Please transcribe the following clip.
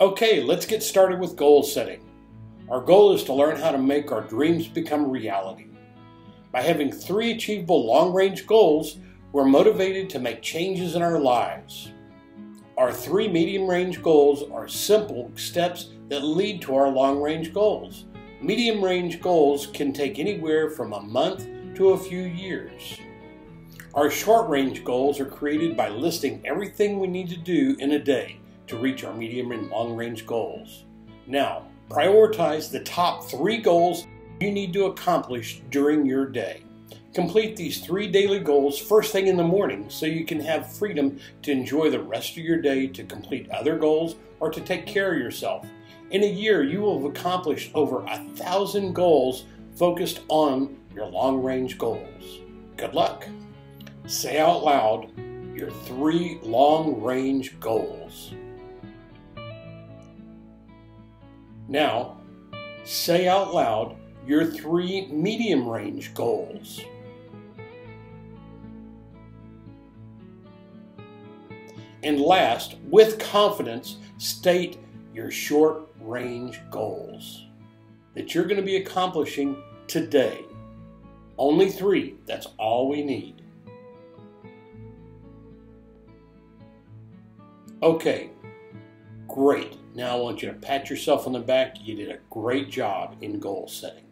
Okay, let's get started with goal setting. Our goal is to learn how to make our dreams become reality. By having three achievable long range goals, we're motivated to make changes in our lives. Our three medium range goals are simple steps that lead to our long range goals. Medium range goals can take anywhere from a month to a few years. Our short range goals are created by listing everything we need to do in a day to reach our medium and long range goals. Now, prioritize the top three goals you need to accomplish during your day. Complete these three daily goals first thing in the morning so you can have freedom to enjoy the rest of your day to complete other goals or to take care of yourself. In a year, you will have accomplished over a thousand goals focused on your long range goals. Good luck. Say out loud your three long range goals. Now, say out loud your three medium range goals. And last, with confidence, state your short range goals that you're going to be accomplishing today. Only three, that's all we need. Okay, great. Now I want you to pat yourself on the back. You did a great job in goal setting.